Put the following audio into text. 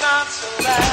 not so bad.